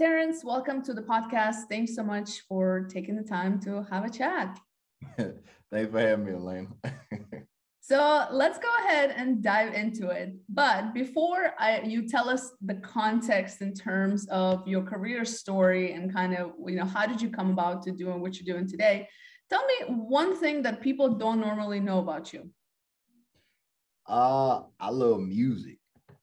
Terrence, welcome to the podcast. Thanks so much for taking the time to have a chat. Thanks for having me, Elaine. so let's go ahead and dive into it. But before I, you tell us the context in terms of your career story and kind of, you know, how did you come about to doing what you're doing today? Tell me one thing that people don't normally know about you. Uh, I love music.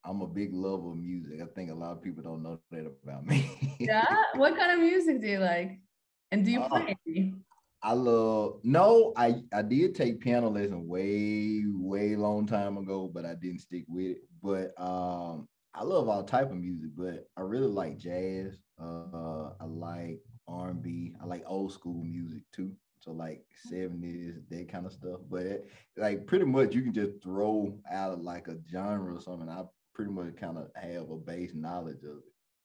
I'm a big lover of music. I think a lot of people don't know that about me. yeah. What kind of music do you like? And do you uh, play? I love no, I I did take piano lesson way way long time ago, but I didn't stick with it. But um, I love all type of music, but I really like jazz. Uh, I like R and B. I like old school music too. So like 70s, that kind of stuff. But like pretty much you can just throw out like a genre or something. I pretty much kind of have a base knowledge of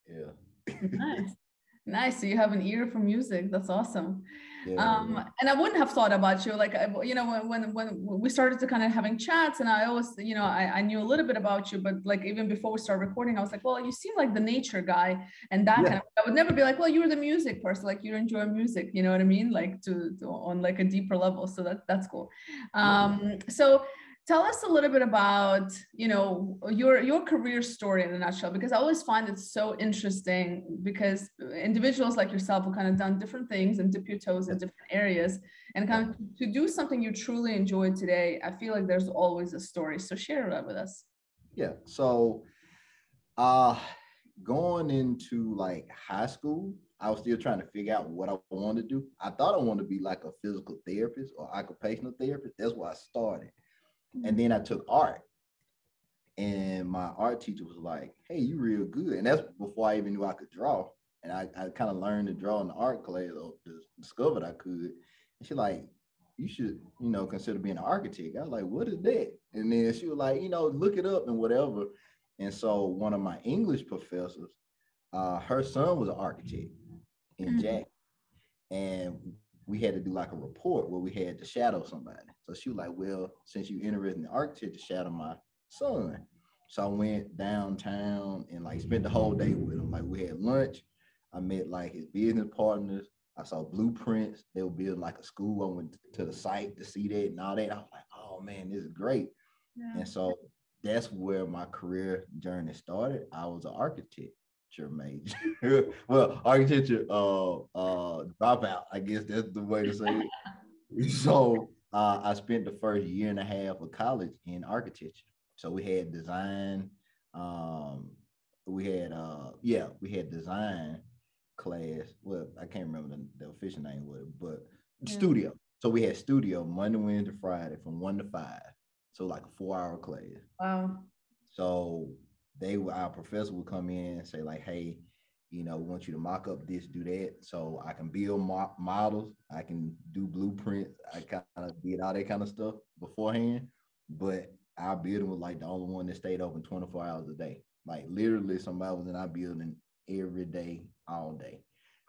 it. Yeah. nice. Nice. So you have an ear for music. That's awesome. Yeah, um, yeah. and I wouldn't have thought about you, like you know, when when when we started to kind of having chats, and I always, you know, I, I knew a little bit about you, but like even before we started recording, I was like, well, you seem like the nature guy, and that yeah. kind of. I would never be like, well, you're the music person, like you enjoy music, you know what I mean, like to, to on like a deeper level. So that that's cool. Um, so tell us a little bit about you know your your career story in a nutshell because i always find it so interesting because individuals like yourself have kind of done different things and dip your toes in different areas and kind of to do something you truly enjoy today i feel like there's always a story so share that with us yeah so uh going into like high school I was still trying to figure out what I wanted to do. I thought I wanted to be like a physical therapist or occupational therapist. That's where I started. And then I took art. And my art teacher was like, hey, you real good. And that's before I even knew I could draw. And I, I kind of learned to draw in the art class or discovered I could. And she like, you should, you know, consider being an architect. I was like, what is that? And then she was like, you know, look it up and whatever. And so one of my English professors, uh, her son was an architect in mm-hmm. Jack. And we had to do like a report where we had to shadow somebody. So she was like, Well, since you're interested in the architect, to shadow my son. So I went downtown and like spent the whole day with him. Like we had lunch. I met like his business partners. I saw blueprints. They were building like a school. I went to the site to see that and all that. I was like, oh man, this is great. Yeah. And so that's where my career journey started. I was an architect major. well, architecture uh uh dropout, I guess that's the way to say it. so uh, I spent the first year and a half of college in architecture. So we had design, um, we had uh yeah, we had design class. Well, I can't remember the, the official name of it, but yeah. studio. So we had studio Monday, Wednesday, Friday from one to five. So like a four hour class. Wow. So they our professor would come in and say like, hey, you know, we want you to mock up this, do that. So I can build mo- models, I can do blueprints, I kind of did all that kind of stuff beforehand. But our building was like the only one that stayed open 24 hours a day. Like literally, somebody was in our building every day, all day.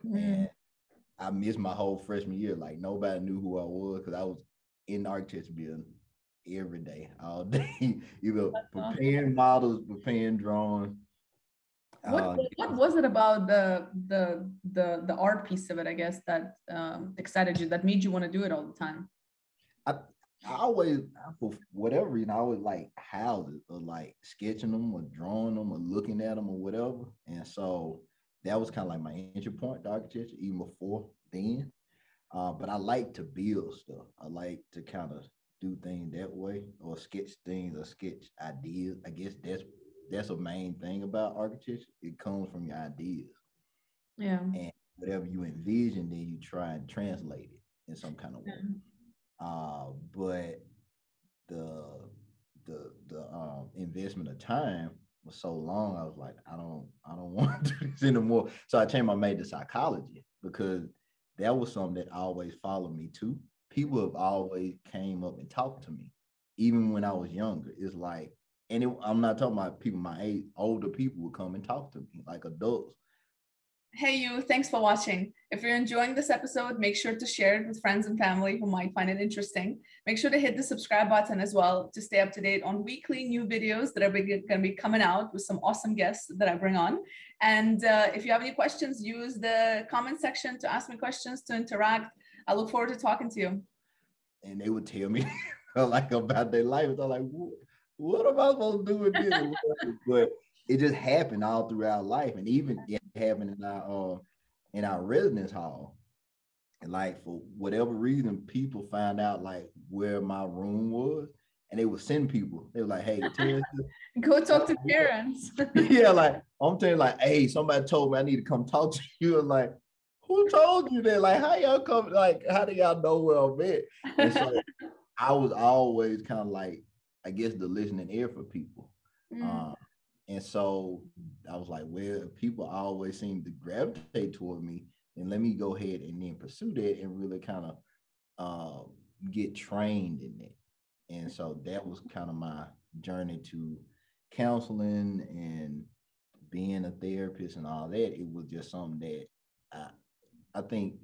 Mm. And I missed my whole freshman year. Like nobody knew who I was because I was in the architecture building every day, all day. you know, preparing models, preparing drawings. What, uh, what was it about the the the the art piece of it? I guess that um, excited you, that made you want to do it all the time. I I always, for whatever reason, I always like houses or like sketching them or drawing them or looking at them or whatever. And so that was kind of like my entry point to architecture, even before then. Uh, but I like to build stuff. I like to kind of do things that way or sketch things or sketch ideas. I guess that's that's a main thing about architecture. It comes from your ideas. Yeah. And whatever you envision, then you try and translate it in some kind of way. Yeah. Uh, but the the the um, investment of time was so long. I was like, I don't I don't want to do this anymore. So I changed my major to psychology because that was something that always followed me too people have always came up and talked to me, even when I was younger. It's like, and it, I'm not talking about people my age, older people would come and talk to me, like adults. Hey, you, thanks for watching. If you're enjoying this episode, make sure to share it with friends and family who might find it interesting. Make sure to hit the subscribe button as well to stay up to date on weekly new videos that are going to be coming out with some awesome guests that I bring on. And uh, if you have any questions, use the comment section to ask me questions, to interact. I look forward to talking to you. And they would tell me like about their life. I'm like, what am I supposed to do with this? but it just happened all throughout life, and even it happened in our uh, in our residence hall. And like for whatever reason, people found out like where my room was, and they would send people. They were like, "Hey, go talk to parents." yeah, like I'm telling, like, "Hey, somebody told me I need to come talk to you." And like, who told you that? Like, how y'all come? Like, how do y'all know where I'm at? And so I was always kind of like, I guess, the listening ear for people. Mm. Uh, and so I was like, well, people always seem to gravitate toward me, and let me go ahead and then pursue that and really kind of uh, get trained in it. And so that was kind of my journey to counseling and being a therapist and all that. It was just something that I, I think,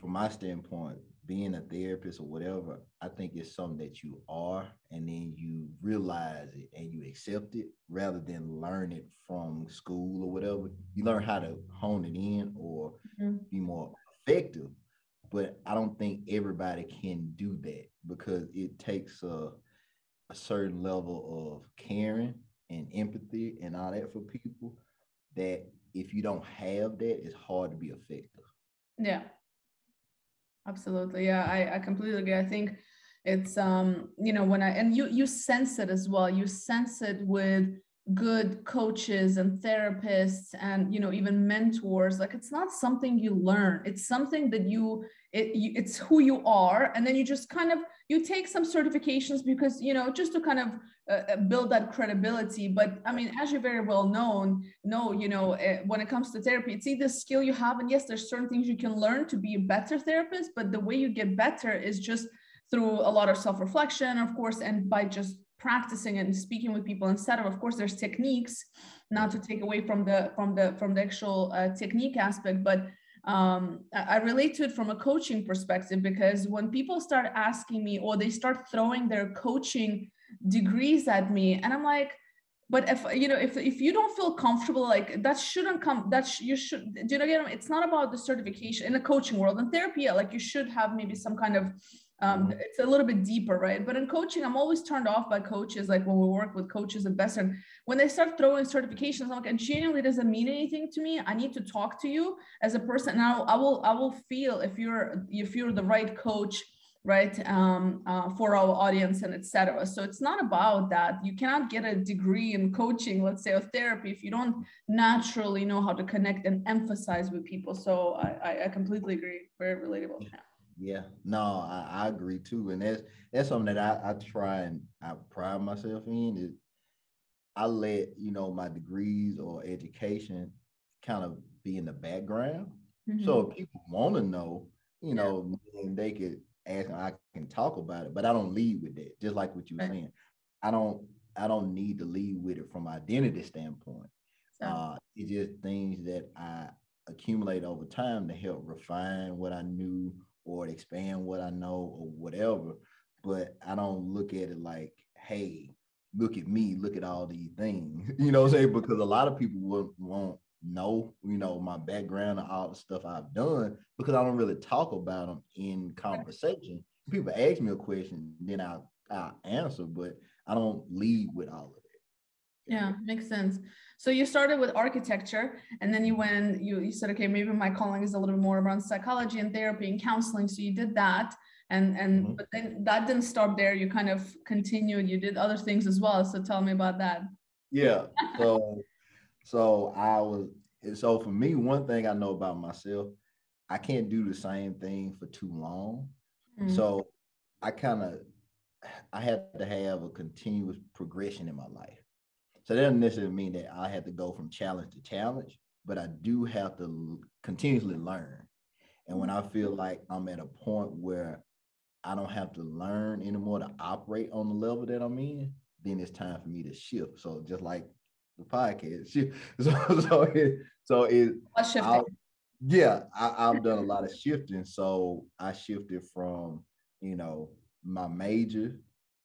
from my standpoint, being a therapist or whatever, I think it's something that you are, and then you realize it and you accept it rather than learn it from school or whatever. You learn how to hone it in or mm-hmm. be more effective. But I don't think everybody can do that because it takes a, a certain level of caring and empathy and all that for people that if you don't have that, it's hard to be effective. Yeah, absolutely yeah I, I completely agree i think it's um you know when i and you you sense it as well you sense it with good coaches and therapists and you know even mentors like it's not something you learn it's something that you it you, it's who you are and then you just kind of you take some certifications because you know just to kind of uh, uh build that credibility. But i mean as you're very well known know you know uh, when it comes to therapy it's either skill you have and yes there's certain things you can learn to be a better therapist but the way you get better is just through a lot of self-reflection of course and by just practicing and speaking with people instead of of course there's techniques not to take away from the from the from the actual uh, technique aspect but um, I relate to it from a coaching perspective because when people start asking me or they start throwing their coaching degrees at me and i'm like but if you know if if you don't feel comfortable like that shouldn't come that sh- you should do you know again it's not about the certification in the coaching world in therapy like you should have maybe some kind of um, mm-hmm. it's a little bit deeper, right? But in coaching, I'm always turned off by coaches. Like when we work with coaches and Bessern, and when they start throwing certifications, I'm like, it genuinely doesn't mean anything to me. I need to talk to you as a person. Now I will, I will feel if you're, if you're the right coach, right, um, uh, for our audience and etc. So it's not about that. You cannot get a degree in coaching, let's say, or therapy, if you don't naturally know how to connect and emphasize with people. So I, I completely agree. Very relatable. Yeah. Yeah, no, I, I agree too, and that's that's something that I, I try and I pride myself in is I let you know my degrees or education kind of be in the background. Mm-hmm. So if people want to know, you know, and they could ask, I can talk about it, but I don't lead with that. Just like what you were saying, I don't I don't need to lead with it from identity standpoint. Uh, it's just things that I accumulate over time to help refine what I knew or expand what I know or whatever. But I don't look at it like, hey, look at me, look at all these things. You know what I'm saying? Because a lot of people won't, won't know, you know, my background and all the stuff I've done because I don't really talk about them in conversation. People ask me a question, then I'll, I'll answer, but I don't lead with all of it. Yeah, makes sense. So you started with architecture and then you went, you, you said, okay, maybe my calling is a little bit more around psychology and therapy and counseling. So you did that. And, and, mm-hmm. but then that didn't stop there. You kind of continued, you did other things as well. So tell me about that. Yeah. So, so I was, so for me, one thing I know about myself, I can't do the same thing for too long. Mm-hmm. So I kind of, I had to have a continuous progression in my life. So that doesn't necessarily mean that I have to go from challenge to challenge, but I do have to continuously learn. And when I feel mm-hmm. like I'm at a point where I don't have to learn anymore to operate on the level that I'm in, then it's time for me to shift. So just like the podcast. So so it so it yeah, I, I've done a lot of shifting. So I shifted from, you know, my major,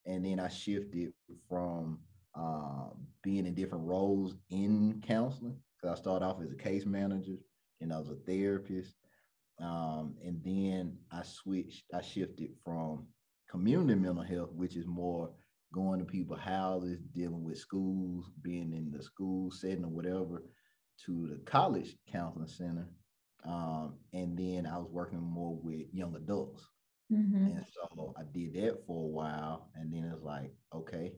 and then I shifted from uh, being in different roles in counseling. Because I started off as a case manager, and I was a therapist, um, and then I switched. I shifted from community mental health, which is more going to people houses, dealing with schools, being in the school setting or whatever, to the college counseling center. Um, and then I was working more with young adults. Mm-hmm. And so I did that for a while. And then it was like, okay.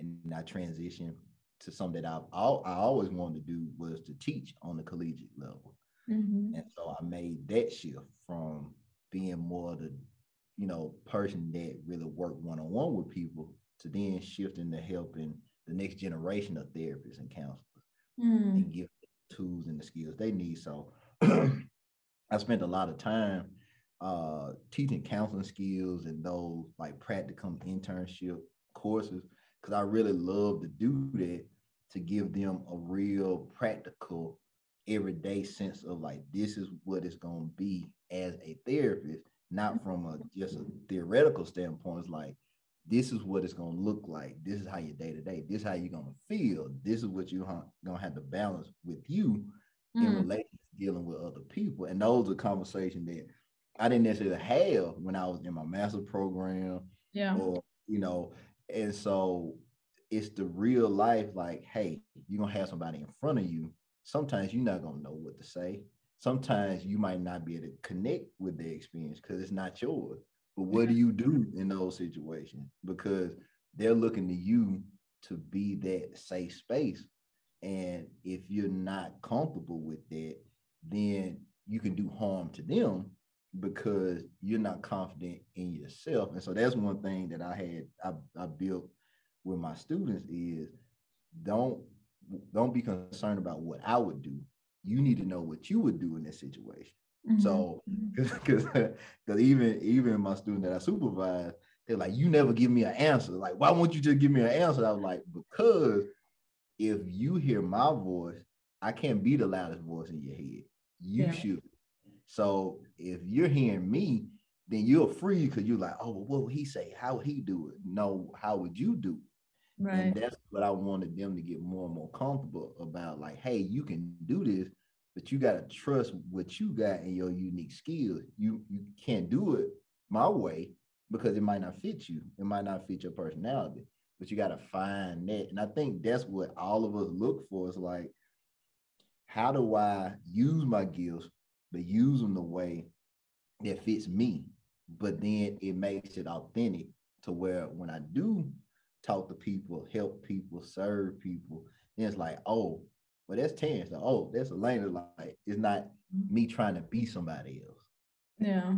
And I transitioned to something that I've, I always wanted to do was to teach on the collegiate level. Mm-hmm. And so I made that shift from being more the, you know, person that really worked one on one with people to then shifting to helping the next generation of therapists and counselors mm. and give the tools and the skills they need. So I spent a lot of time uh, teaching counseling skills and those like practicum internship courses because I really love to do that to give them a real practical everyday sense of like this is what it's going to be as a therapist not from a just a theoretical standpoint it's like this is what it's going to look like this is how your day to day this is how you're going to feel this is what you're going to have to balance with you mm. in relation to dealing with other people and those are conversations that i didn't necessarily have when i was in my master program yeah or you know and so it's the real life like hey you're going to have somebody in front of you sometimes you're not gonna know what to say. Sometimes you might not be able to connect with their experience because it's not yours. But what do you do in those situations? Because they're looking to you to be that safe space. And if you're not comfortable with that, then you can do harm to them because you're not confident in yourself. And so that's one thing that I had I, I built with my students is don't don't be concerned about what I would do. You need to know what you would do in this situation. Mm-hmm. So, because even even my student that I supervise, they're like, you never give me an answer. Like, why won't you just give me an answer? I was like, because if you hear my voice, I can't be the loudest voice in your head. You yeah. should. So if you're hearing me, then you're free because you're like, oh, what would he say? How would he do it? No, how would you do it? Right. And that's what I wanted them to get more and more comfortable about. Like, hey, you can do this, but you got to trust what you got and your unique skills. You you can't do it my way because it might not fit you. It might not fit your personality. But you got to find that. And I think that's what all of us look for is like, how do I use my gifts, but use them the way that fits me? But then it makes it authentic to where when I do talk to people, help people, serve people. And it's like, oh, well, that's Terrence. Oh, that's Elena. Like, it's not me trying to be somebody else. Yeah.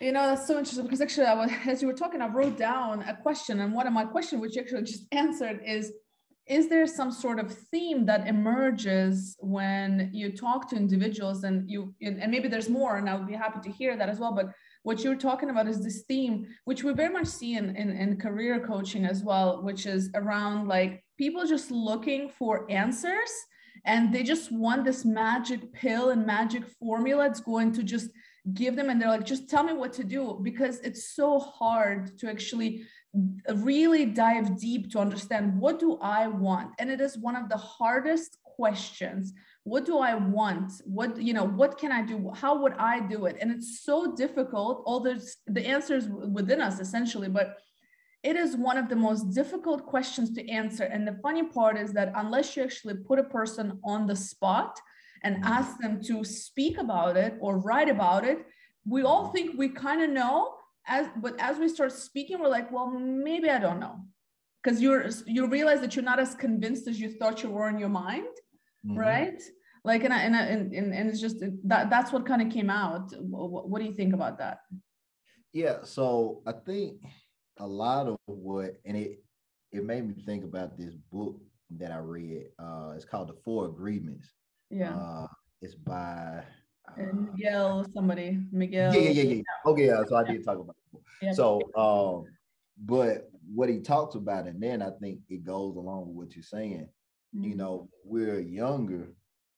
You know, that's so interesting because actually, I was, as you were talking, I wrote down a question. And one of my questions, which you actually just answered, is Is there some sort of theme that emerges when you talk to individuals and you, and maybe there's more, and I would be happy to hear that as well. But what you're talking about is this theme which we very much see in, in, in career coaching as well which is around like people just looking for answers and they just want this magic pill and magic formula. It's going to just give them and they're like just tell me what to do because it's so hard to actually really dive deep to understand what do i want? And it is one of the hardest questions. What do i want? What you know what can i do? How would i do it? And it's so difficult. All the the answers within us essentially but it is one of the most difficult questions to answer and the funny part is that unless you actually put a person on the spot and mm-hmm. ask them to speak about it or write about it we all think we kind of know as but as we start speaking we're like well maybe i don't know because you're you realize that you're not as convinced as you thought you were in your mind mm-hmm. right? Like, and, I, and, I, and, and it's just that that's what kind of came out. What, what do you think about that? Yeah, so I think a lot of what, and it it made me think about this book that I read. Uh, it's called The Four Agreements. Yeah. Uh, it's by uh, Miguel, somebody, Miguel. Yeah, yeah, yeah, yeah. Okay, yeah. So I did talk about it. Yeah. So, um, but what he talks about, and then I think it goes along with what you're saying mm-hmm. you know, we're younger,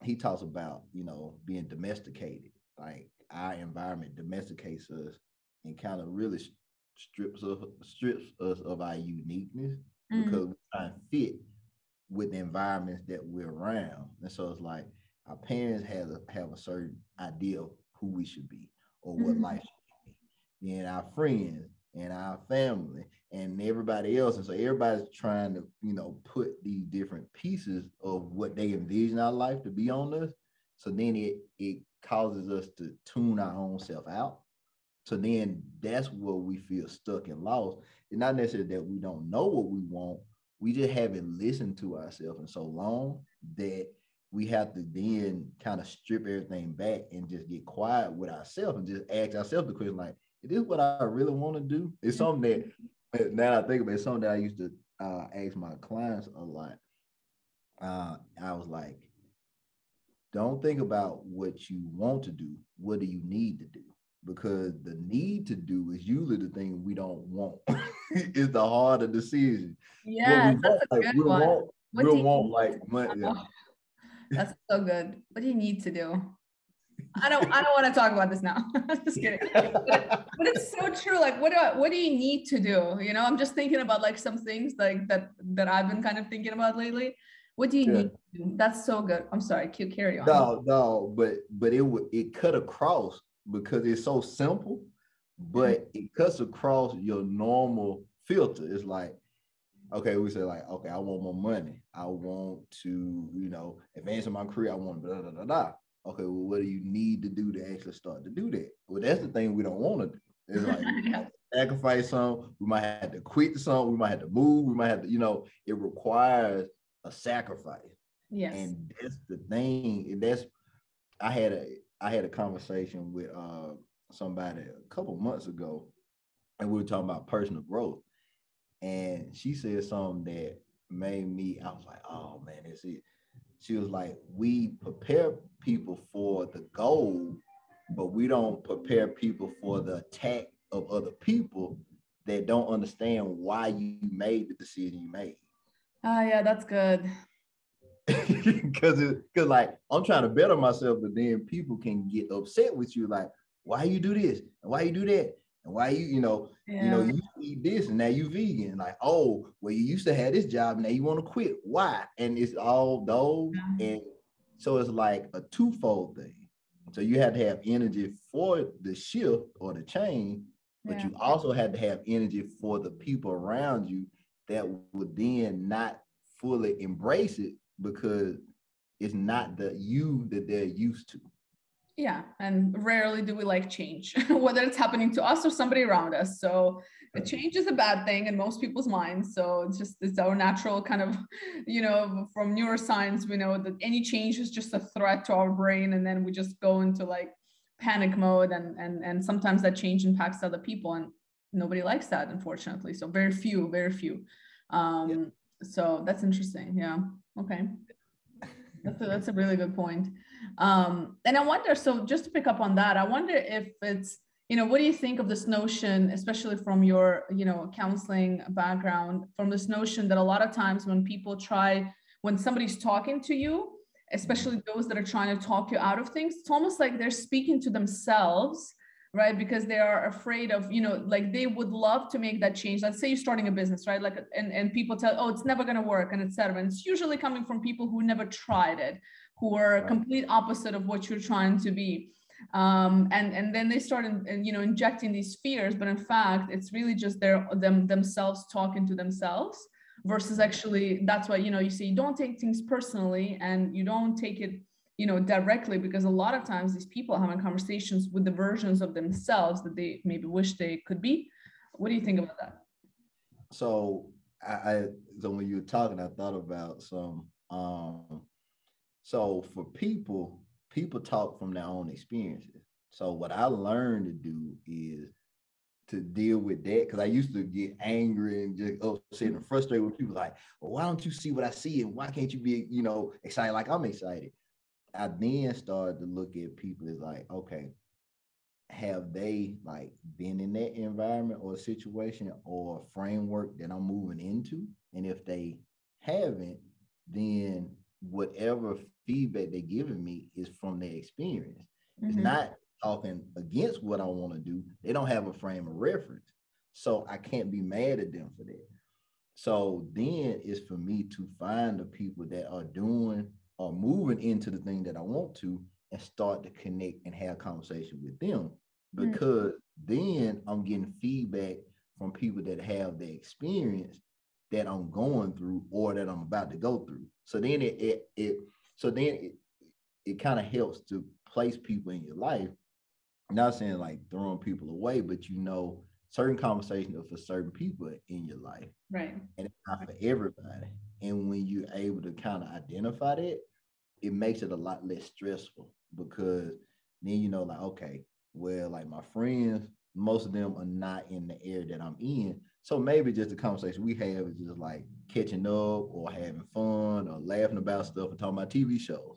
he talks about, you know, being domesticated. Like our environment domesticates us and kind of really strips of strips us of our uniqueness mm-hmm. because we try and fit with the environments that we're around. And so it's like our parents have a, have a certain idea of who we should be or what mm-hmm. life should be. Then our friends and our family and everybody else. And so everybody's trying to, you know, put these different pieces of what they envision our life to be on us. So then it it causes us to tune our own self out. So then that's where we feel stuck and lost. It's not necessarily that we don't know what we want. We just haven't listened to ourselves in so long that we have to then kind of strip everything back and just get quiet with ourselves and just ask ourselves the question like, is this what I really want to do? It's something that now I think about it, it's something that I used to uh, ask my clients a lot. Uh, I was like, don't think about what you want to do. What do you need to do? Because the need to do is usually the thing we don't want. it's the harder decision. Yeah, that's want, a like, good we'll one. Want, we'll want like money. Yeah. That's so good. What do you need to do? I don't I don't want to talk about this now. just kidding. But, but, it's so true. Like what do I, what do you need to do? You know, I'm just thinking about like some things like that that I've been kind of thinking about lately. What do you yeah. need to do? That's so good. I'm sorry, cute carry on. No, no, but but it would it cut across because it's so simple, but mm-hmm. it cuts across your normal filter. It's like, okay, we say like, okay, I want more money. I want to, you know, advance in my career. I want da da da da okay, well, what do you need to do to actually start to do that? Well, that's the thing we don't want to do. It's like sacrifice some, we might have to quit some, we might have to move, we might have to, you know, it requires a sacrifice. Yes. And that's the thing. And that's I had a I had a conversation with uh somebody a couple months ago, and we were talking about personal growth. And she said something that made me, I was like, oh man, that's it she was like, we prepare people for the goal, but we don't prepare people for the attack of other people that don't understand why you made the decision you made. Oh yeah, that's good. Cause it cause like I'm trying to better myself, but then people can get upset with you, like, why you do this and why you do that? And why you, you know, yeah. you know, you eat this and now you vegan. Like, oh, well, you used to have this job, now you want to quit. Why? And it's all those. Yeah. And so it's like a twofold thing. So you have to have energy for the shift or the change, but yeah. you also had to have energy for the people around you that would then not fully embrace it because it's not the you that they're used to. Yeah and rarely do we like change whether it's happening to us or somebody around us. So the change is a bad thing in most people's minds. So it's just it's our natural kind of you know from neuroscience we know that any change is just a threat to our brain and then we just go into like panic mode and and and sometimes that change impacts other people and nobody likes that unfortunately. So very few very few. Um yeah. so that's interesting yeah okay. That's a, that's a really good point. Um, and I wonder, so just to pick up on that, I wonder if it's, you know, what do you think of this notion, especially from your, you know, counseling background, from this notion that a lot of times when people try, when somebody's talking to you, especially those that are trying to talk you out of things, it's almost like they're speaking to themselves right? Because they are afraid of you know like they would love to make that change. Let's say you're starting a business right? Like and, and people tell oh it's never going to work and etc and it's usually coming from people who never tried it who are right. complete opposite of what you're trying to be. Um, and and then they start in, you know injecting these fears but in fact it's really just their them themselves talking to themselves versus actually that's why you know you say you don't take things personally and you don't take it you know directly because a lot of times these people having conversations with the versions of themselves that they maybe wish they could be what do you think about that so i, I so when you were talking i thought about some um so for people, people talk from their own experiences. So what I learned to do is to deal with that because I used to get angry and just upset and frustrated with people like, well, why don't you see what I see and why can't you be, you know, excited like I'm excited? I then started to look at people as like, okay, have they like been in that environment or situation or framework that I'm moving into? And if they haven't, then whatever feedback they're giving me is from their experience. Mm-hmm. It's not talking against what I want to do. They don't have a frame of reference. So I can't be mad at them for that. So then it's for me to find the people that are doing or moving into the thing that I want to and start to connect and have conversation with them mm. because mm-hmm. then I'm getting feedback from people that have the experience that I'm going through or that I'm about to go through. So then it it, it so then it, it kind of helps to place people in your life. not saying like throwing people away, but you know certain conversations are for certain people in your life. Right. And it's not for everybody. And when you're able to kind of identify that, it makes it a lot less stressful because then you know, like, okay, well, like my friends, most of them are not in the area that I'm in. So maybe just the conversation we have is just like catching up or having fun or laughing about stuff and talking about TV shows.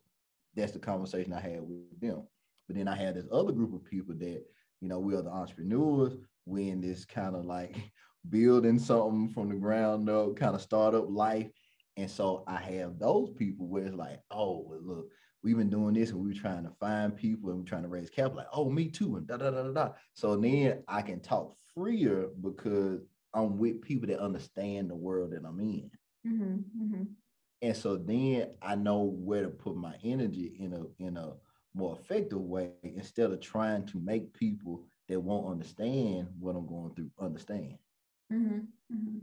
That's the conversation I had with them. But then I had this other group of people that, you know, we are the entrepreneurs. We in this kind of like building something from the ground up, kind of startup life. And so I have those people where it's like, oh, well, look, we've been doing this and we are trying to find people and we're trying to raise capital. Like, oh, me too, and da da da da da. So then I can talk freer because I'm with people that understand the world that I'm in. Mm-hmm, mm-hmm. And so then I know where to put my energy in a in a more effective way instead of trying to make people that won't understand what I'm going through understand. Mm-hmm, mm-hmm.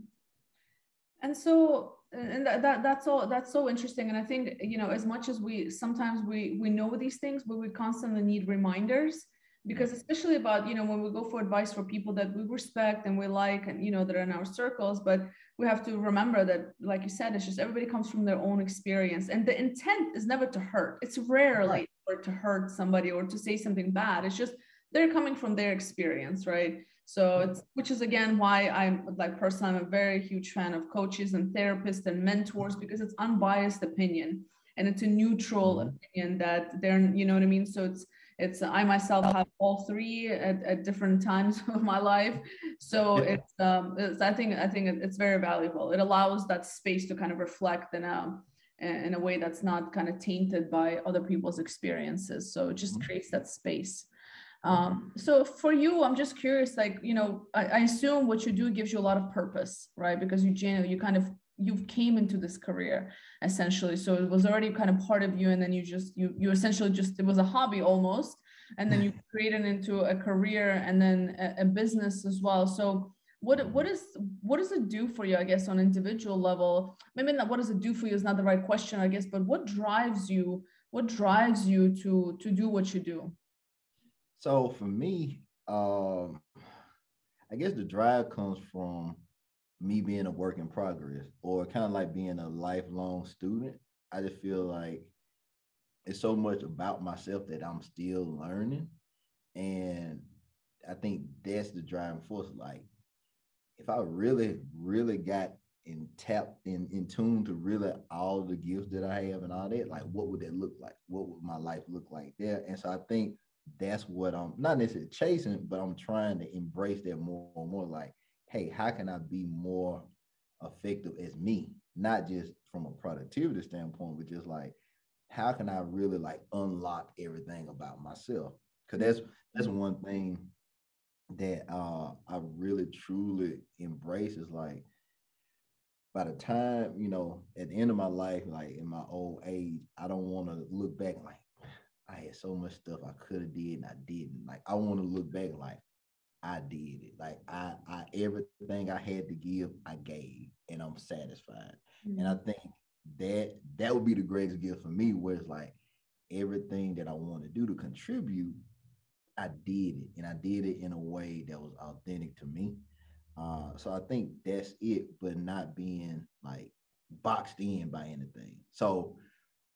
and so and that, that that's all that's so interesting. And i think you know as much as we sometimes we we know these things but we constantly need reminders because especially about you know when we go for advice for people that we respect and we like and you know that are in our circles but we have to remember that like you said it's just everybody comes from their own experience and the intent is never to hurt. It's rarely right. to hurt somebody or to say something bad. It's just they're coming from their experience right so it's which is again why i'm like personally i'm a very huge fan of coaches and therapists and mentors because it's unbiased opinion and it's a neutral mm-hmm. opinion that they're you know what i mean so it's it's i myself have all three at, at different times of my life so yeah. it's um it's, i think i think it's very valuable it allows that space to kind of reflect in a in a way that's not kind of tainted by other people's experiences so it just mm-hmm. creates that space um, so for you, I'm just curious, like, you know, I, I, assume what you do gives you a lot of purpose, right? Because you, you kind of, you came into this career essentially. So it was already kind of part of you. And then you just, you, you essentially just, it was a hobby almost. And then you created into a career and then a, a business as well. So what, what is, what does it do for you, I guess, on individual level? Maybe not what does it do for you is not the right question, I guess, but what drives you, what drives you to, to do what you do? So for me, um, I guess the drive comes from me being a work in progress or kind of like being a lifelong student. I just feel like it's so much about myself that I'm still learning. And I think that's the driving force. Like, if I really, really got in tap in, in tune to really all the gifts that I have and all that, like what would that look like? What would my life look like there? And so I think that's what I'm not necessarily chasing, but I'm trying to embrace that more and more. Like, hey, how can I be more effective as me? Not just from a productivity standpoint, but just like, how can I really like unlock everything about myself? Because that's that's one thing that uh, I really truly embrace is like by the time you know at the end of my life, like in my old age, I don't want to look back like I had so much stuff I could have did and I didn't. Like I want to look back like I did it. Like I, I everything I had to give, I gave, and I'm satisfied. Mm-hmm. And I mm-hmm. think that that would be the greatest gift for me, where it's like everything that I want to do to contribute, I did it, and I did it in a way that was authentic to me. Uh, so I think that's it, but not being like boxed in by anything. So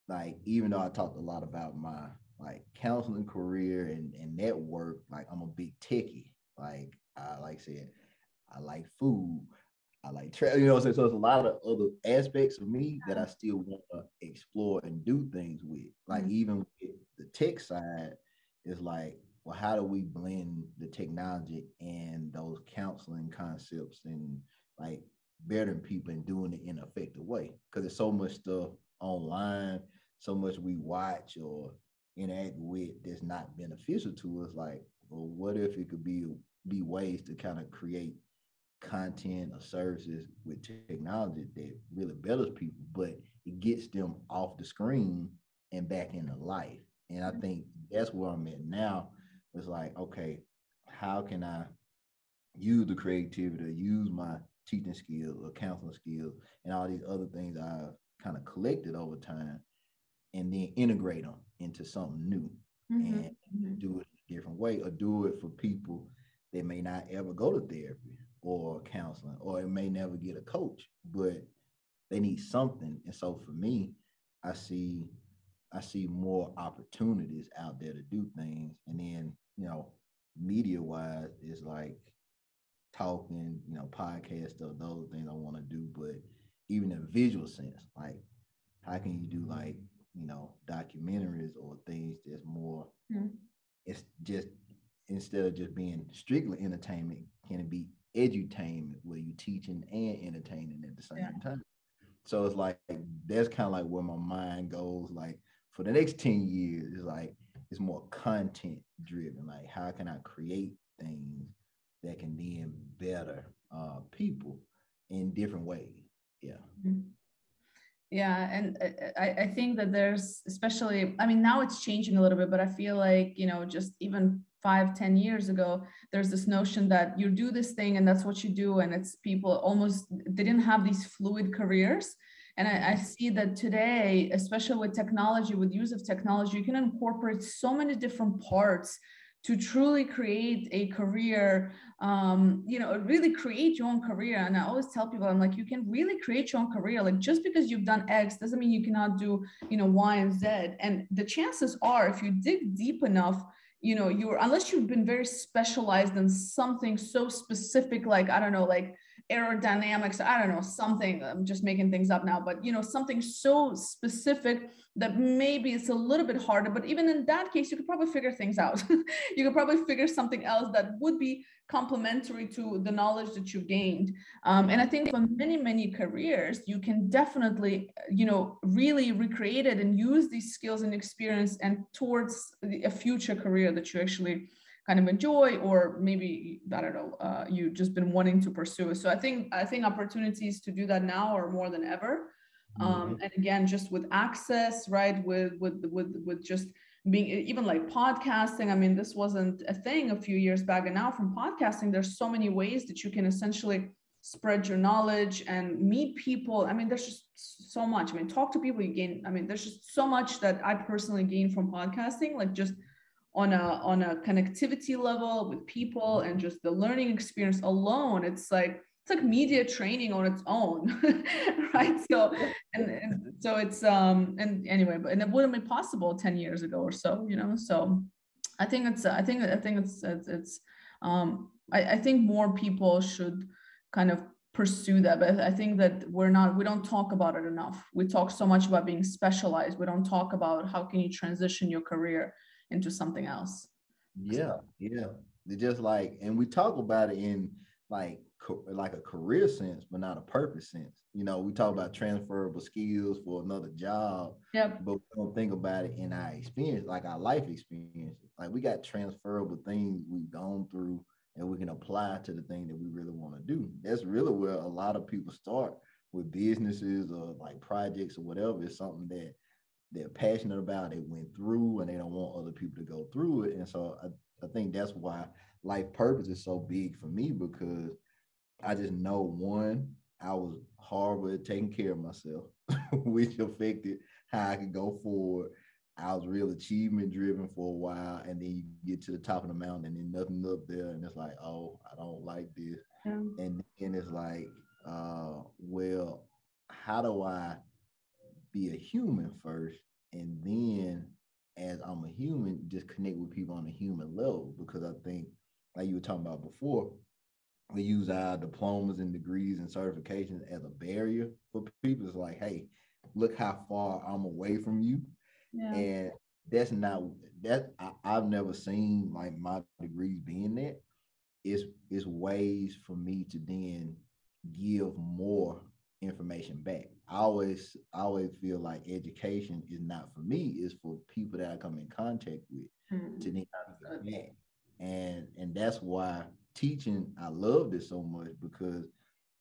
like even though I talked a lot about my like counseling career and, and network, like I'm a big techie. Like I like I said, I like food. I like travel, you know, so, so there's a lot of other aspects of me that I still want to explore and do things with. Like mm-hmm. even with the tech side, is like, well, how do we blend the technology and those counseling concepts and like bettering people and doing it in an effective way. Because there's so much stuff online, so much we watch or interact with that's not beneficial to us. Like, well, what if it could be be ways to kind of create content or services with technology that really betters people, but it gets them off the screen and back into life. And I mm-hmm. think that's where I'm at now. It's like, okay, how can I use the creativity, use my teaching skills or counseling skills and all these other things I've kind of collected over time and then integrate them into something new mm-hmm. and mm-hmm. do it a different way or do it for people that may not ever go to therapy or counseling or it may never get a coach, but they need something. And so for me, I see I see more opportunities out there to do things. And then, you know, media wise is like talking, you know, podcast stuff, those things I want to do. But even in visual sense, like how can you do like, you know, documentaries or things that's more mm-hmm. it's just instead of just being strictly entertainment, can it be edutainment where you're teaching and entertaining at the same yeah. time? So it's like that's kind of like where my mind goes. Like for the next 10 years, it's like it's more content driven. Like how can I create things that can then better uh, people in different ways? Yeah. Mm-hmm. Yeah, and uh, I, I think that there's especially, I mean, now it's changing a little bit, but I feel like, you know, just even five, ten years ago, there's this notion that you do this thing and that's what you do. And it's people almost, they didn't have these fluid careers. And I, I, see that today, especially with technology, with use of technology, you can incorporate so many different parts to truly create a career, um, you know, really create your own career. And I always tell people, I'm like, you can really create your own career. Like just because you've done X doesn't mean you cannot do, you know, Y and Z. And the chances are, if you dig deep enough, you know, you're unless you've been very specialized in something so specific, like I don't know, like aerodynamics i don't know something i'm just making things up now but you know something so specific that maybe it's a little bit harder but even in that case you could probably figure things out. You could probably figure something else that would be complementary to the knowledge that you've gained. Um, and i think for many many careers you can definitely you know really recreate it and use these skills and experience and towards a future career that you actually kind of enjoy or maybe i don't know uh, you just been wanting to pursue so i think i think opportunities to do that now are more than ever. Um, mm-hmm. and again just with access right with with with with just being even like podcasting. I mean this wasn't a thing a few years back and now from podcasting there's so many ways that you can essentially spread your knowledge and meet people. I mean there's just so much. I mean talk to people you gain i mean there's just so much that i personally gain from podcasting like just on a on a connectivity level with people and just the learning experience alone it's like it's like media training on its own right? So and, and, so it's um and anyway but and it wouldn't be possible 10 years ago or so you know? So i think it's i think i think it's it's, it's um I, I think more people should kind of pursue that but i think that we're not we don't talk about it enough. We talk so much about being specialized. We don't talk about how can you transition your career into something else. Yeah, yeah. They just like, and we talk about it in like like a career sense, but not a purpose sense. You know, we talk about transferable skills for another job, yep. but we don't think about it in our experience, like our life experience. Like we got transferable things we've gone through and we can apply to the thing that we really want to do. That's really where a lot of people start with businesses or like projects or whatever. It's something that they're passionate about, it went through, and they don't want other people to go through it. And so I, I think that's why life purpose is so big for me because I just know one, I was horrible at taking care of myself, which affected how I could go forward. I was real achievement driven for a while, and then you get to the top of the mountain, and then nothing up there, and it's like, oh, I don't like this, yeah. and then it's like, uh, well, how do I be a human first, and then as I'm a human, just connect with people on a human level. Because I think, like you were talking about before, we use our diplomas and degrees and certifications as a barrier for people. It's like, hey, look how far I'm away from you. Yeah. And that's not that I, have never seen like my degrees being that. It's it's ways for me to then give more information back. I always I always feel like education is not for me, it's for people that I come in contact with mm-hmm. to need to back. And and that's why teaching, I love this so much because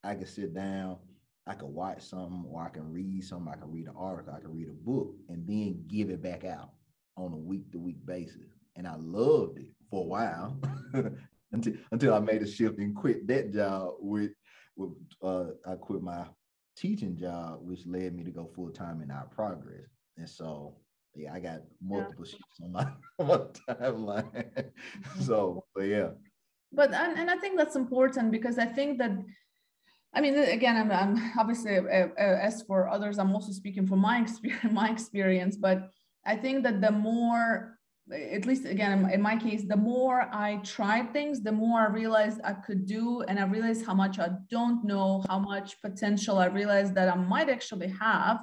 I can sit down, I can watch something, or I can read something, I can read an article, I can read a book, and then give it back out on a week to week basis. And I loved it for a while until until I made a shift and quit that job with with uh, I quit my teaching job, which led me to go full time in iProgress. And so yeah, I got multiple yeah. shifts on my, on my timeline. so but yeah. But and, and I think that's important because I think that I mean, again, I'm, I'm obviously uh, uh, as for others, I'm also speaking from my experience, my experience. But I think that the more at least again in my case the more i tried things the more i realized i could do and i realized how much i don't know how much potential i realized that i might actually have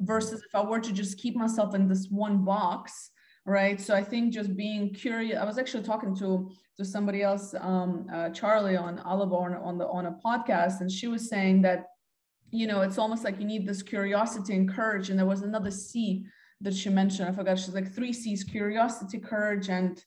versus if i were to just keep myself in this one box right? So i think just being curious i was actually talking to to somebody else um, uh, charlie on olive on, on the on a podcast and she was saying that you know it's almost like you need this curiosity and courage and there was another c that she mentioned. I forgot. She's like three C's: curiosity, courage, and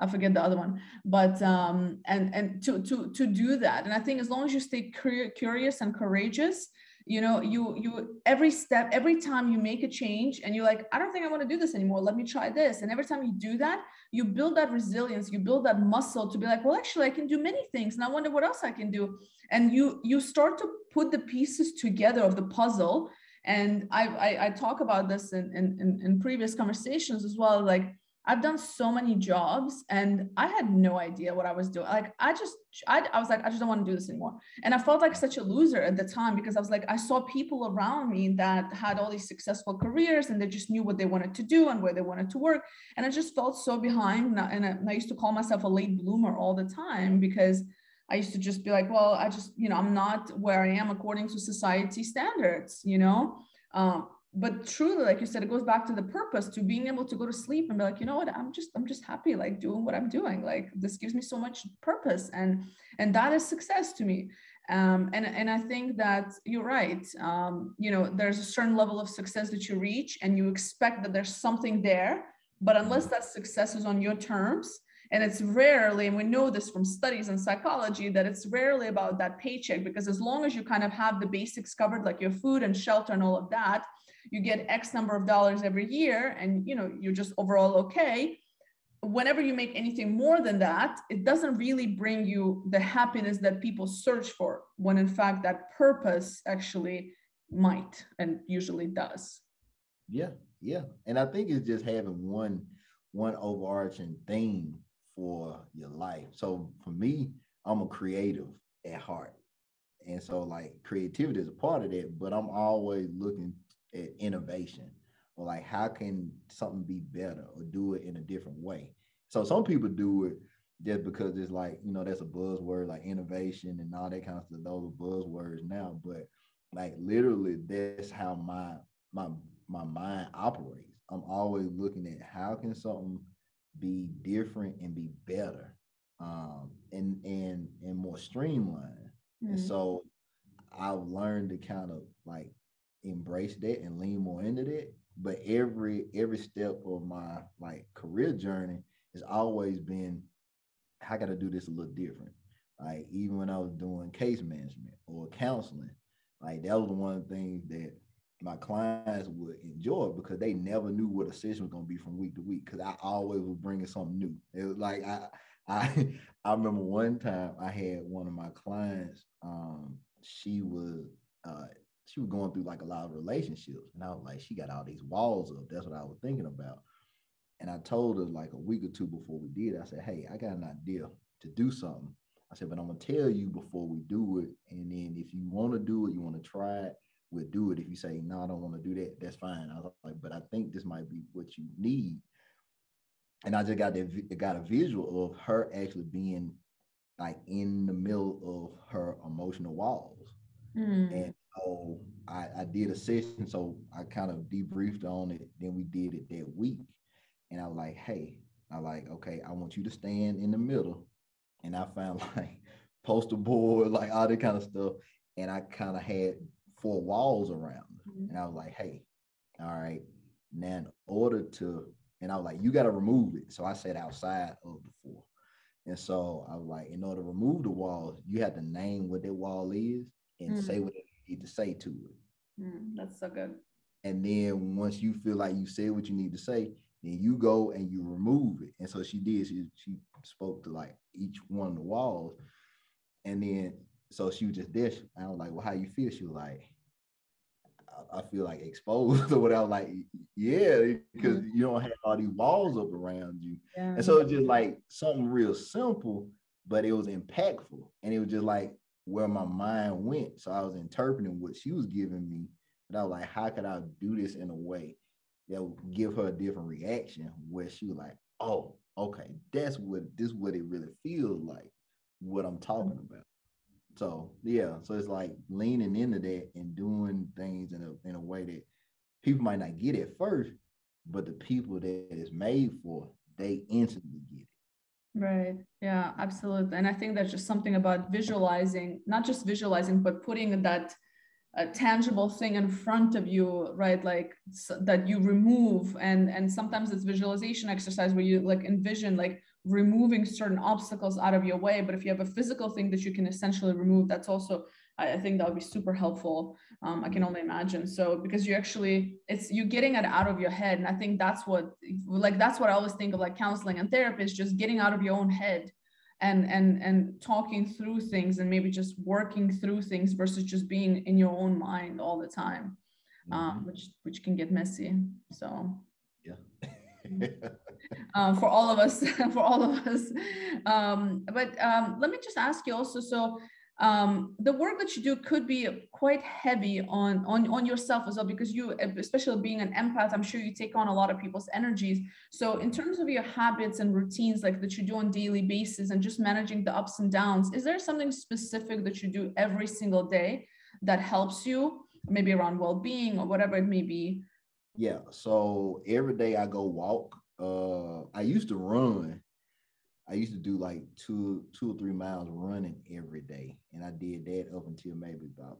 I forget the other one. But um, and and to to to do that, and I think as long as you stay curious and courageous, you know, you you every step, every time you make a change, and you're like, I don't think I want to do this anymore. Let me try this. And every time you do that, you build that resilience. You build that muscle to be like, well, actually, I can do many things, and I wonder what else I can do. And you you start to put the pieces together of the puzzle and I, I, I talk about this in, in, in previous conversations as well. Like I've done so many jobs and I had no idea what I was doing. Like I just, I, I was like, I just don't want to do this anymore. And I felt like such a loser at the time because I was like, I saw people around me that had all these successful careers and they just knew what they wanted to do and where they wanted to work. And I just felt so behind. And I, and I used to call myself a late bloomer all the time because I used to just be like, well, I just, you know, I'm not where I am according to society standards, you know. Um, but truly, like you said, it goes back to the purpose, to being able to go to sleep and be like, you know what, I'm just, I'm just happy, like doing what I'm doing. Like this gives me so much purpose, and and that is success to me. Um, and and I think that you're right. Um, you know, there's a certain level of success that you reach, and you expect that there's something there. But unless that success is on your terms, and it's rarely, and we know this from studies in psychology, that it's rarely about that paycheck because as long as you kind of have the basics covered, like your food and shelter and all of that, you get X number of dollars every year and you know you're just overall okay. Whenever you make anything more than that, it doesn't really bring you the happiness that people search for, when in fact that purpose actually might and usually does. Yeah, yeah. And I think it's just having one one overarching theme for your life. So for me, I'm a creative at heart. And so like creativity is a part of that, but I'm always looking at innovation or like how can something be better or do it in a different way. So some people do it just because it's like, you know, that's a buzzword like innovation and all that kind of stuff. Those are buzzwords now, but like literally that's how my my my mind operates. I'm always looking at how can something be different and be better um, and and and more streamlined. Mm-hmm. And so I've learned to kind of like embrace that and lean more into that. But every every step of my like career journey has always been I got to do this a little different. Like even when I was doing case management or counseling, like that was one of the things that my clients would enjoy because they never knew what a session was going to be from week to week because I always was bringing something new. It was like I I I remember one time I had one of my clients. Um, she was uh, she was going through like a lot of relationships, and I was like, she got all these walls up. That's what I was thinking about. And I told her like a week or two before we did, I said, hey, I got an idea to do something. I said, but I'm gonna tell you before we do it, and then if you want to do it, you want to try it we'll do it. If you say, no, I don't want to do that, that's fine. I was like, but I think this might be what you need. And I just got that got a visual of her actually being like in the middle of her emotional walls. Mm. And so I, I did a session. So I kind of debriefed on it. Then we did it that week. And I was like, hey, I like, okay, I want you to stand in the middle. And I found like poster board, like all that kind of stuff and I kind of had four walls around. Mm-hmm. And I was like, hey, all right, now in order to, and I was like, you got to remove it. So I said outside of the four. And so I was like, in order to remove the walls, you have to name what that wall is and mm-hmm. say what you need to say to it. Mm, that's so good. And then once you feel like you said what you need to say, then you go and you remove it. And so she did. She she spoke to like each one of the walls, and then so she was just there. I was like, "Well, how you feel?" She was like, "I, I feel like exposed or whatever." Like, yeah, because mm-hmm. you don't have all these walls up around you, yeah. and so it's just like something real simple, but it was impactful, and it was just like where my mind went. So I was interpreting what she was giving me, And I was like, "How could I do this in a way?" that would give her a different reaction where she was like, oh, okay, that's what this what it really feels like, what I'm talking about. So yeah, so it's like leaning into that and doing things in a in a way that people might not get it first, but the people that it's made for, they instantly get it. Right. Yeah, absolutely. And I think that's just something about visualizing, not just visualizing, but putting that a tangible thing in front of you right like so that you remove and and sometimes it's visualization exercise where you like envision like removing certain obstacles out of your way but if you have a physical thing that you can essentially remove that's also i, think that would be super helpful um, i can only imagine. So because you actually it's you're getting it out of your head and i think that's what like that's what i always think of like counseling and therapy is just getting out of your own head and and and talking through things and maybe just working through things versus just being in your own mind all the time um, mm-hmm. um, which which can get messy so. Yeah um, for all of us for all of us. Um, but um, let me just ask you also so um, the work that you do could be quite heavy on, on on yourself as well because you especially being an empath i'm sure you take on a lot of people's energies. So in terms of your habits and routines like that you do on daily basis and just managing the ups and downs is there something specific that you do every single day that helps you maybe around well-being or whatever it may be? Yeah so every day i go walk uh i used to run I used to do like two two or three miles running every day, and I did that up until maybe about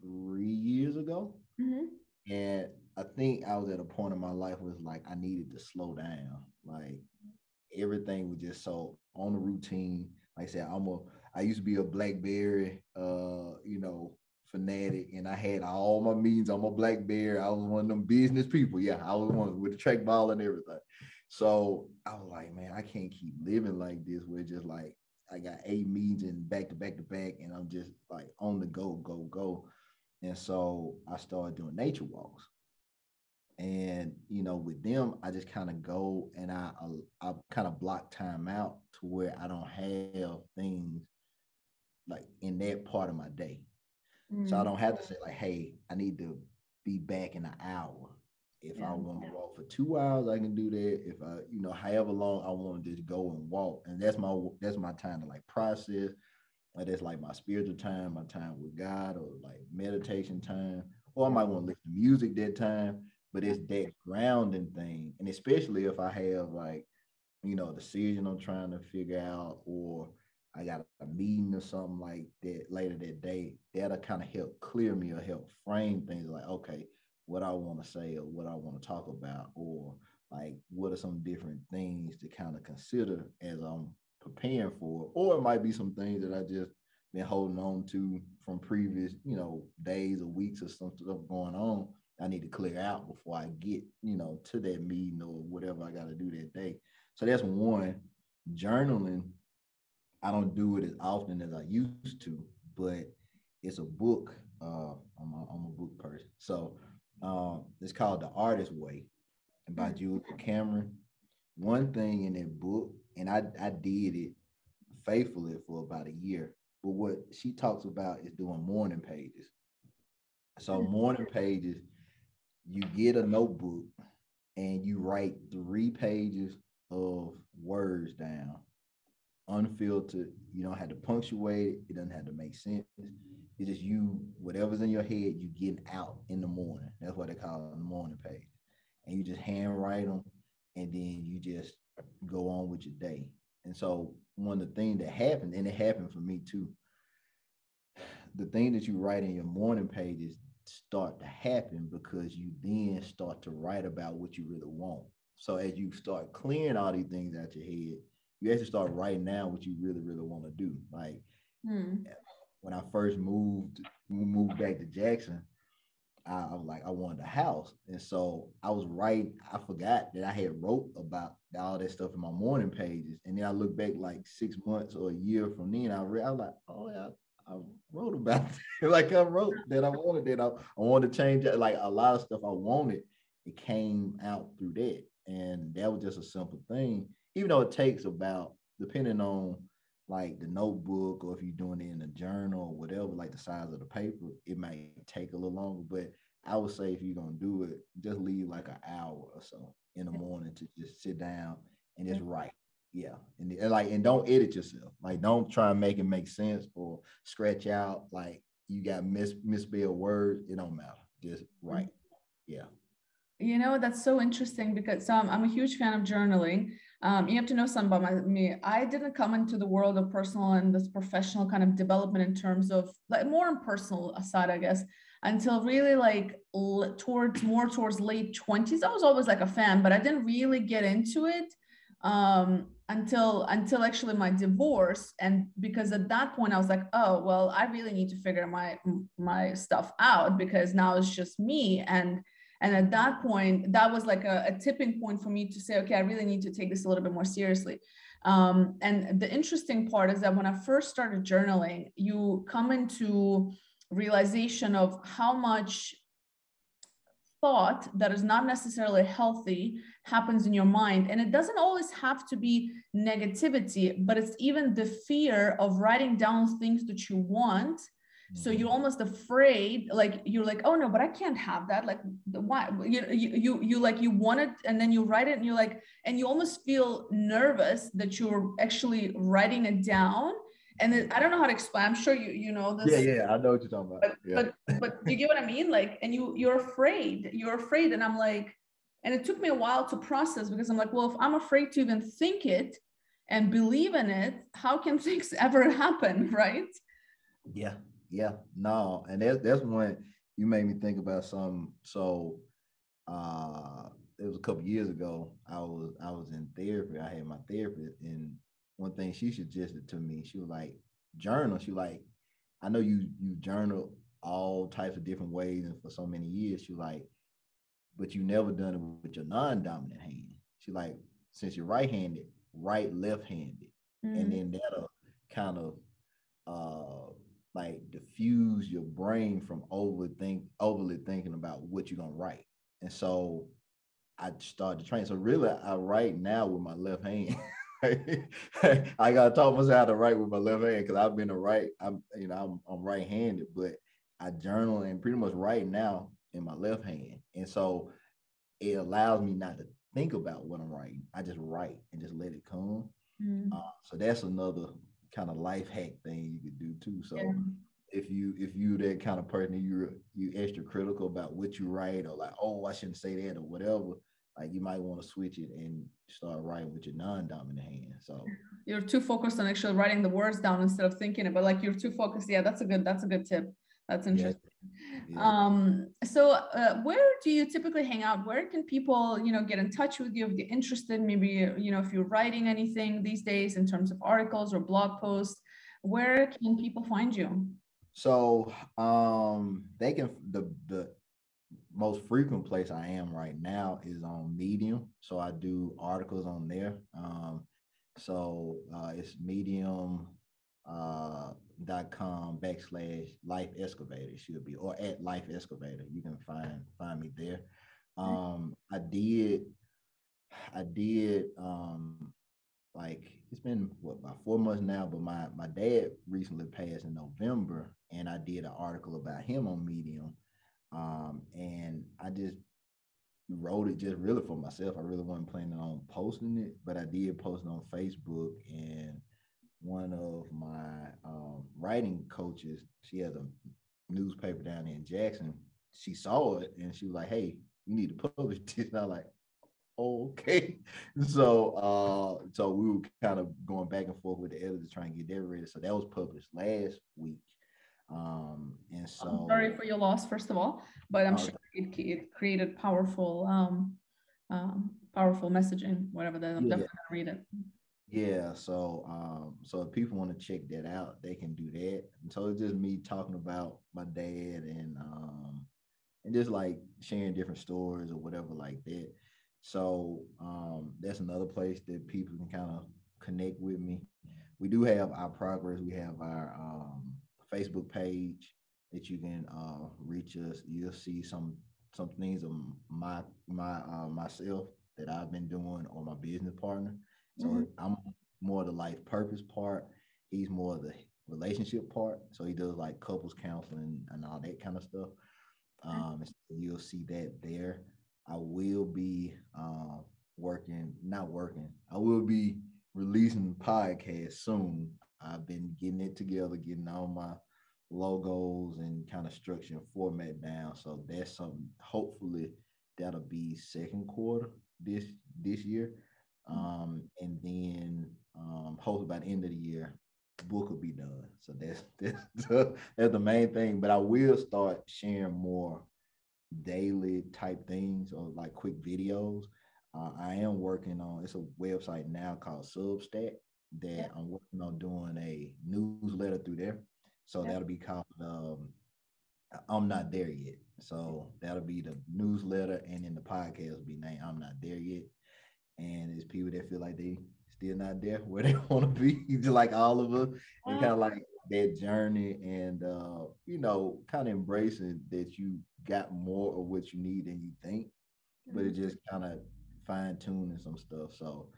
three years ago. Mm-hmm. And I think I was at a point in my life was like I needed to slow down. Like everything was just so on the routine. Like I said, I'm a I used to be a Blackberry, uh, you know, fanatic, and I had all my meetings on my Blackberry. I was one of them business people. Yeah, I was one with the trackball and everything. So I was like, man, I can't keep living like this. Where just like I got eight meetings and back to back to back, and I'm just like on the go, go, go. And so I started doing nature walks. And you know, with them, I just kind of go and I I, I kind of block time out to where I don't have things like in that part of my day. Mm. So I mm. don't have to say like, hey, I need to be back in an hour. If yeah. I want to walk for two hours, I can do that. If I, you know, however long I want to just go and walk, and that's my that's my time to like process. Like that's like my spiritual time, my time with God, or like meditation time. Or I might want to listen to music that time, but it's that grounding thing, and especially if I have like, you know, a decision I'm trying to figure out, or I got a meeting or something like that later that day, that'll kind of help clear me or help frame things like, okay, what I want to say or what I want to talk about, or like what are some different things to kind of consider as I'm preparing for, or it might be some things that I just been holding on to from previous, you know, days or weeks or some stuff going on. I need to clear out before I get, you know, to that meeting or whatever I got to do that day. So that's one. Journaling, I don't do it as often as I used to, but it's a book. Uh, I'm a, I'm a book person. So um, it's called The Artist Way by mm. Julia Cameron. One thing in that book, and I, I did it faithfully for about a year, but what she talks about is doing morning pages. So mm. morning pages, you get a notebook and you write three pages of words down, unfiltered. You don't have to punctuate it. It doesn't have to make sense. It's just you, whatever's in your head, you get out in the morning. That's what they call it, the morning page. And you just handwrite them, and then you just go on with your day. And so one of the things that happened, and it happened for me too. the thing that you write in your morning pages start to happen because you then start to write about what you really want. So as you start clearing all these things out your head, you actually start writing down what you really, really want to do. Like hmm. When I first moved moved back to Jackson, I, I was like, I wanted a house. And so I was writing, I forgot that I had wrote about all that stuff in my morning pages. And then I look back like six months or a year from then, I read, I was like, oh yeah, I wrote about it. like I wrote that I wanted that. I, I wanted to change it. Like a lot of stuff I wanted, it came out through that. And that was just a simple thing. Even though it takes about, depending on like the notebook or if you're doing it in a journal or whatever, like the size of the paper, it might take a little longer. But I would say if you're gonna do it, just leave like an hour or so in the morning to just sit down and just write. Yeah, and, and like and don't edit yourself. Like don't try and make it make sense or scratch out like you got mis misspelled words. It don't matter. Just write. Yeah. You know that's so interesting because um, I'm a huge fan of journaling. Um, you have to know something about me. I didn't come into the world of personal and this professional kind of development in terms of like more on personal side, I guess, until really like towards more towards late 20s. I was always like a fan, but I didn't really get into it um, until until actually my divorce. And because at that point I was like, oh well, I really need to figure my my stuff out because now it's just me and and at that point, that was like a, a, tipping point for me to say, okay, I really need to take this a little bit more seriously. Um, and the interesting part is that when I first started journaling, you come into realization of how much thought that is not necessarily healthy happens in your mind and it doesn't always have to be negativity but it's even the fear of writing down things that you want so you're mm-hmm. almost afraid like you're like oh no but i can't have that like why you you you, you like you want it and then you write it and you're like and you almost feel nervous that you're actually writing it down and then, i don't know how to explain i'm sure you you know this. Yeah yeah i know what you're talking about. But yeah. but, but you get what i mean? Like and you you're afraid you're afraid and i'm like and it took me a while to process because i'm like well if i'm afraid to even think it and believe in it how can things ever happen right? Yeah yeah, no, and that's that's when you made me think about some. So, uh, it was a couple years ago. I was I was in therapy. I had my therapist, and one thing she suggested to me, she was like, journal. She was like, I know you you journal all types of different ways, and for so many years, she was like, but you never done it with your non-dominant hand. She like, since you're right-handed, right left-handed, mm. and then that'll kind of uh like diffuse your brain from overthink overly thinking about what you're gonna write. And so I started to train. So really I write now with my left hand. I gotta taught myself how to write with my left hand because I've been a right, I'm you know, I'm, I'm right-handed, but I journal and pretty much write now in my left hand. And so it allows me not to think about what I'm writing. I just write and just let it come. Mm. Uh, so that's another kind of life hack thing too. So yeah. if you if you that kind of person you you extra critical about what you write or like oh I shouldn't say that or whatever, like you might want to switch it and start writing with your non-dominant hand. So you're too focused on actually writing the words down instead of thinking it, but like you're too focused. Yeah, that's a good that's a good tip. That's interesting. Yeah. Um, so uh, where do you typically hang out? Where can people, you know, get in touch with you if they're interested? Maybe, you know, if you're writing anything these days in terms of articles or blog posts, where can people find you? So um, they can, the, the most frequent place I am right now is on Medium. So I do articles on there. Um, so uh, it's Medium uh, dot com backslash life excavator should be or at life excavator you can find find me there um i did i did um like it's been what about four months now but my my dad recently passed in november and i did an article about him on medium um and i just wrote it just really for myself i really wasn't planning on posting it but i did post it on facebook and one of my um, writing coaches, she has a newspaper down in Jackson. She saw it and she was like, "Hey, you need to publish this." And I was like, "Okay." So, uh, so we were kind of going back and forth with the editor trying to get that ready. So that was published last week. Um, and so I'm sorry for your loss, first of all, but I'm sure it, it created powerful, um, um, powerful messaging, whatever that. I'm yeah. definitely gonna read it. Yeah, so um, so if people want to check that out, they can do that. And so it's just me talking about my dad and um and just like sharing different stories or whatever like that. So um that's another place that people can kind of connect with me. We do have iProgress. We have our um Facebook page that you can uh reach us. You'll see some some things of my my uh myself that I've been doing or my business partner so mm-hmm. I'm more the life purpose part. He's more the relationship part. So he does like couples counseling and all that kind of stuff. Um, you'll see that there. I will be uh, working, not working. I will be releasing podcast soon. I've been getting it together, getting all my logos and kind of structure and format down. So that's something. Hopefully, that'll be second quarter this this year. Um, and then um, hopefully by the end of the year, book will be done. So that's that's the, that's the main thing. But I will start sharing more daily type things or like quick videos. Uh, I am working on it's a website now called Substack that yeah. I'm working on doing a newsletter through there. So yeah. that'll be called um, I'm not there yet. So that'll be the newsletter and then the podcast will be named I'm not there yet and it's people that feel like they still not there where they want to be, just like all of us, and kind of like that journey and uh, you know, kind of embracing that you got more of what you need than you think, but it mm-hmm. just kind of fine tuning some stuff. So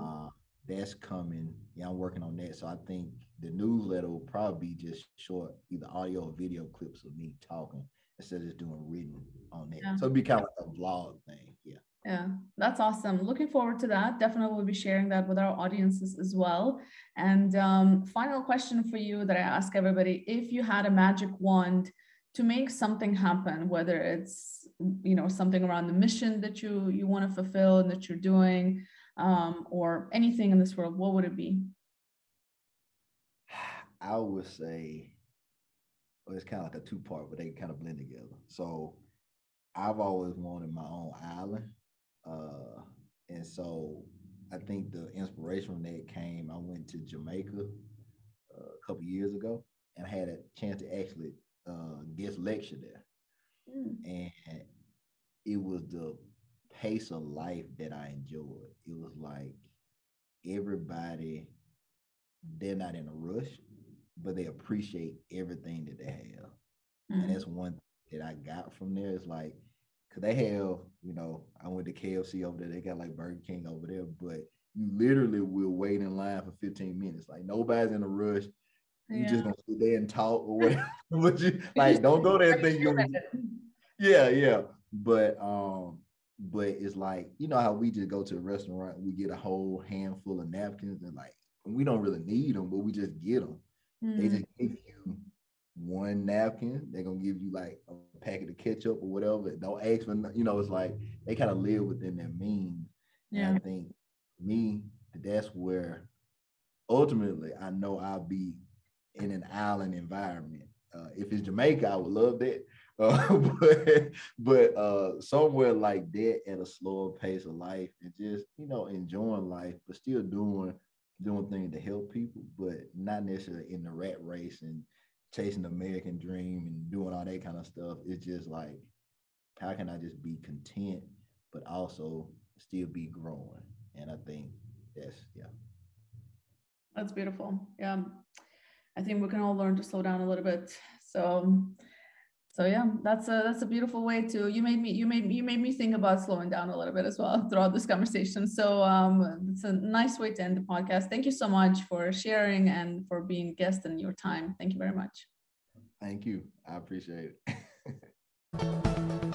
uh, that's coming. Yeah, I'm working on that. So I think the newsletter will probably be just short, either audio or video clips of me talking instead of just doing written on that. Yeah. So it'd be kind of like a vlog thing. Yeah. Yeah, that's awesome. Looking forward to that. Definitely will be sharing that with our audiences as well. And um, final question for you that I ask everybody: If you had a magic wand to make something happen, whether it's you know something around the mission that you you want to fulfill and that you're doing, um, or anything in this world, what would it be? I would say, well, it's kind of like a two part, but they kind of blend together. So I've always wanted my own island uh, and so I think the inspiration from that came. I went to Jamaica uh, a couple years ago and had a chance to actually uh, guest lecture there. Mm. And it was the pace of life that I enjoyed. It was like everybody, they're not in a rush, but they appreciate everything that they have. Mm. And hmm. that's one that I got from there. It's like Cause they have, you know, I went to KFC over there. They got like Burger King over there, but you literally will wait in line for 15 minutes. Like nobody's in a rush. You just gonna sit there and talk or whatever. but you like don't go there and think you Yeah, yeah. But um, but it's like, you know how we just go to a restaurant, we get a whole handful of napkins and like we don't really need them, but we just get them. Mm. They just give you one napkin. They're gonna give you like a packet of ketchup or whatever. Don't ask for you know, it's like they kind of live within their means. Yeah. And I think me, that's where ultimately I know I'll be in an island environment. Uh, if it's Jamaica, I would love that. Uh, but but uh, somewhere like that at a slower pace of life and just you know enjoying life, but still doing doing things to help people, but not necessarily in the rat race and chasing the American dream and doing all that kind of stuff. It's just like, how can I just be content, but also still be growing? And I think that's, yeah. That's beautiful. Yeah. I think we can all learn to slow down a little bit. So, so yeah, that's a that's a beautiful way to. You made me you made you made me think about slowing down a little bit as well throughout this conversation. So um, it's a nice way to end the podcast. Thank you so much for sharing and for being a guest and your time. Thank you very much. Thank you. I appreciate it.